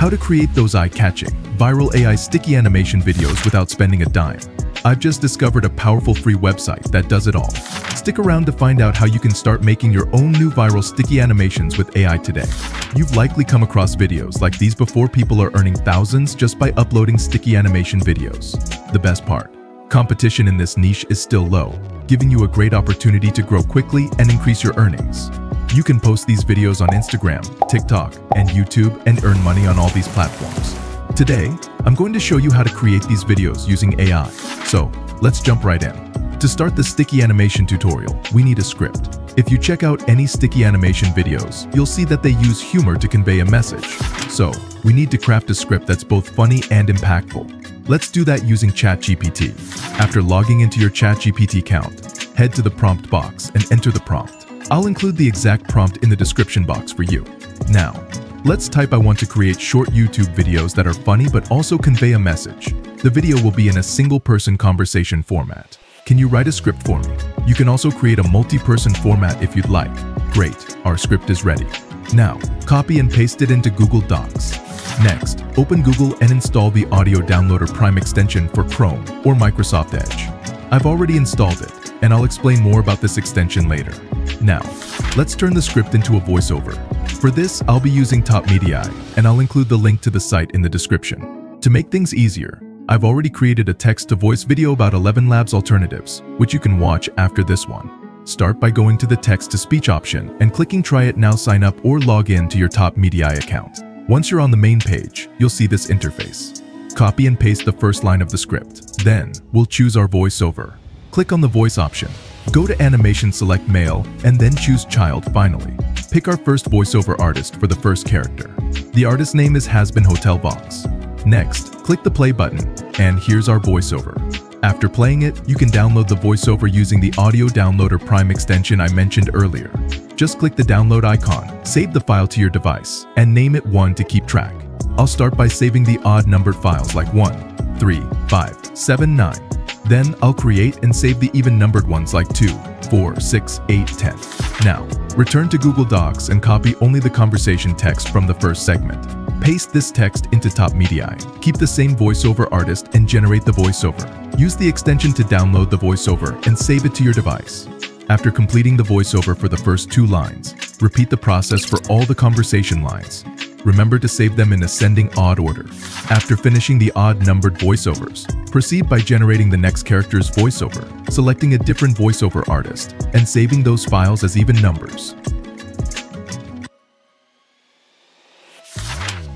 How to create those eye-catching, viral AI sticky animation videos without spending a dime. I've just discovered a powerful free website that does it all. Stick around to find out how you can start making your own new viral sticky animations with AI today. You've likely come across videos like these before people are earning thousands just by uploading sticky animation videos. The best part, competition in this niche is still low, giving you a great opportunity to grow quickly and increase your earnings. You can post these videos on Instagram, TikTok, and YouTube and earn money on all these platforms. Today, I'm going to show you how to create these videos using AI. So, let's jump right in. To start the sticky animation tutorial, we need a script. If you check out any sticky animation videos, you'll see that they use humor to convey a message. So, we need to craft a script that's both funny and impactful. Let's do that using ChatGPT. After logging into your ChatGPT account, head to the prompt box and enter the prompt. I'll include the exact prompt in the description box for you. Now, Let's type I want to create short YouTube videos that are funny but also convey a message. The video will be in a single-person conversation format. Can you write a script for me? You can also create a multi-person format if you'd like. Great, our script is ready. Now, copy and paste it into Google Docs. Next, open Google and install the Audio Downloader Prime extension for Chrome or Microsoft Edge. I've already installed it, and I'll explain more about this extension later. Now, let's turn the script into a voiceover. For this, I'll be using Top Media, and I'll include the link to the site in the description. To make things easier, I've already created a text-to-voice video about ElevenLabs alternatives, which you can watch after this one. Start by going to the text-to-speech option and clicking Try It Now sign up or log in to your Top Media account. Once you're on the main page, you'll see this interface. Copy and paste the first line of the script. Then, we'll choose our voiceover. Click on the voice option. Go to Animation Select Male and then choose Child finally. Pick our first voiceover artist for the first character. The artist name is Hazbin Hotel Vox. Next, click the play button, and here's our voiceover. After playing it, you can download the voiceover using the Audio Downloader Prime extension I mentioned earlier. Just click the download icon, save the file to your device, and name it 1 to keep track. I'll start by saving the odd numbered files like 1, 3, 5, 7, 9. Then I'll create and save the even numbered ones like 2, 4, 6, 8, 10. Now, return to Google Docs and copy only the conversation text from the first segment. Paste this text into Top Media. Keep the same voiceover artist and generate the voiceover. Use the extension to download the voiceover and save it to your device. After completing the voiceover for the first two lines, repeat the process for all the conversation lines. Remember to save them in ascending odd order. After finishing the odd-numbered voiceovers, proceed by generating the next character's voiceover, selecting a different voiceover artist, and saving those files as even numbers.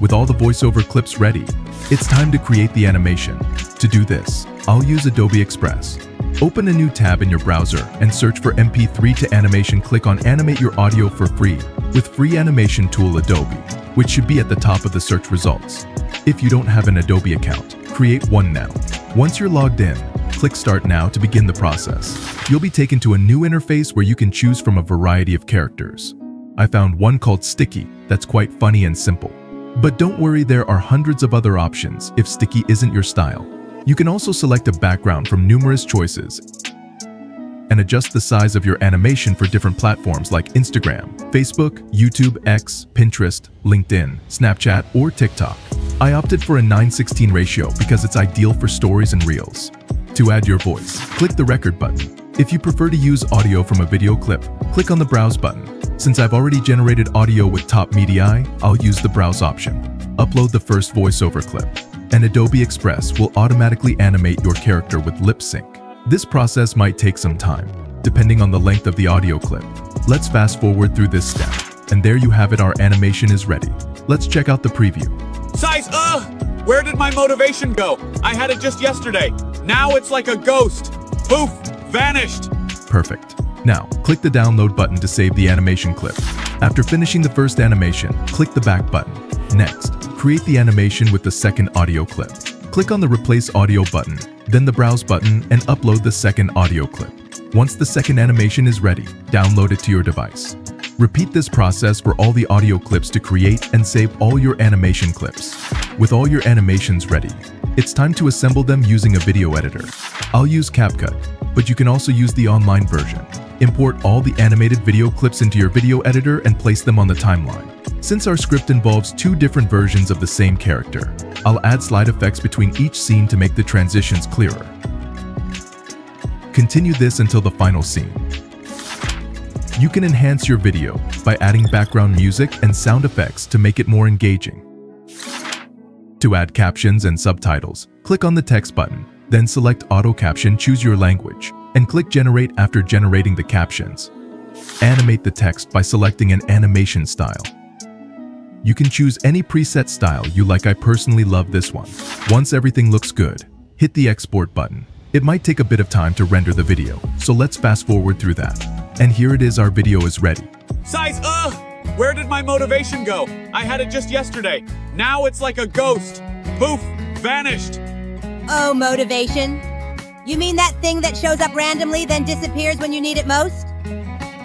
With all the voiceover clips ready, it's time to create the animation. To do this, I'll use Adobe Express. Open a new tab in your browser and search for MP3 to animation. Click on Animate your audio for free with Free Animation Tool Adobe which should be at the top of the search results. If you don't have an Adobe account, create one now. Once you're logged in, click Start Now to begin the process. You'll be taken to a new interface where you can choose from a variety of characters. I found one called Sticky that's quite funny and simple. But don't worry, there are hundreds of other options if Sticky isn't your style. You can also select a background from numerous choices and adjust the size of your animation for different platforms like Instagram, Facebook, YouTube, X, Pinterest, LinkedIn, Snapchat, or TikTok. I opted for a 9-16 ratio because it's ideal for stories and reels. To add your voice, click the record button. If you prefer to use audio from a video clip, click on the browse button. Since I've already generated audio with Top Media, I'll use the browse option. Upload the first voiceover clip, and Adobe Express will automatically animate your character with lip sync. This process might take some time, depending on the length of the audio clip. Let's fast forward through this step. And there you have it, our animation is ready. Let's check out the preview. Size, uh! Where did my motivation go? I had it just yesterday. Now it's like a ghost. Poof! Vanished! Perfect. Now, click the download button to save the animation clip. After finishing the first animation, click the back button. Next, create the animation with the second audio clip. Click on the replace audio button then the browse button and upload the second audio clip. Once the second animation is ready, download it to your device. Repeat this process for all the audio clips to create and save all your animation clips. With all your animations ready, it's time to assemble them using a video editor. I'll use CapCut, but you can also use the online version. Import all the animated video clips into your video editor and place them on the timeline. Since our script involves two different versions of the same character, I'll add slide effects between each scene to make the transitions clearer. Continue this until the final scene. You can enhance your video by adding background music and sound effects to make it more engaging. To add captions and subtitles, click on the text button, then select Auto Caption choose your language, and click Generate after generating the captions. Animate the text by selecting an animation style. You can choose any preset style you like I personally love this one. Once everything looks good, hit the export button. It might take a bit of time to render the video, so let's fast forward through that. And here it is our video is ready. Size, ugh! Where did my motivation go? I had it just yesterday. Now it's like a ghost. Poof, vanished. Oh, motivation? You mean that thing that shows up randomly then disappears when you need it most?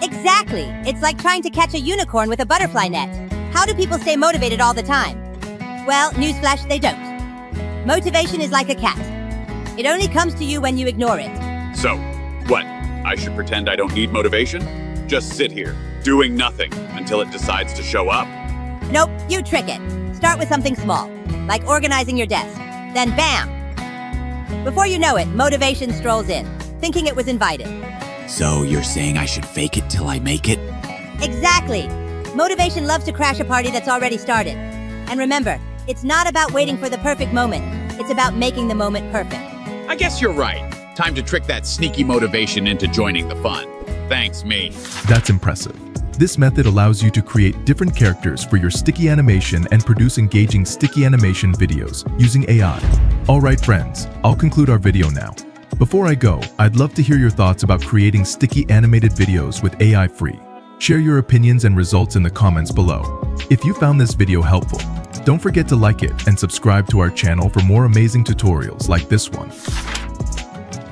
Exactly. It's like trying to catch a unicorn with a butterfly net. How do people stay motivated all the time? Well, newsflash, they don't. Motivation is like a cat. It only comes to you when you ignore it. So, what? I should pretend I don't need motivation? Just sit here, doing nothing, until it decides to show up? Nope, you trick it. Start with something small, like organizing your desk. Then bam! Before you know it, motivation strolls in, thinking it was invited. So you're saying I should fake it till I make it? Exactly! Motivation loves to crash a party that's already started. And remember, it's not about waiting for the perfect moment. It's about making the moment perfect. I guess you're right. Time to trick that sneaky motivation into joining the fun. Thanks, me. That's impressive. This method allows you to create different characters for your sticky animation and produce engaging sticky animation videos using AI. Alright friends, I'll conclude our video now. Before I go, I'd love to hear your thoughts about creating sticky animated videos with AI free. Share your opinions and results in the comments below. If you found this video helpful, don't forget to like it and subscribe to our channel for more amazing tutorials like this one.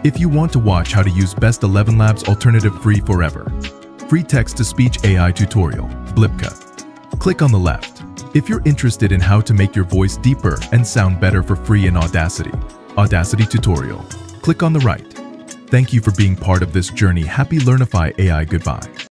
If you want to watch how to use Best ElevenLabs Alternative Free Forever, Free Text-to-Speech AI Tutorial, Blipka, click on the left. If you're interested in how to make your voice deeper and sound better for free in Audacity, Audacity Tutorial, click on the right. Thank you for being part of this journey. Happy Learnify AI goodbye.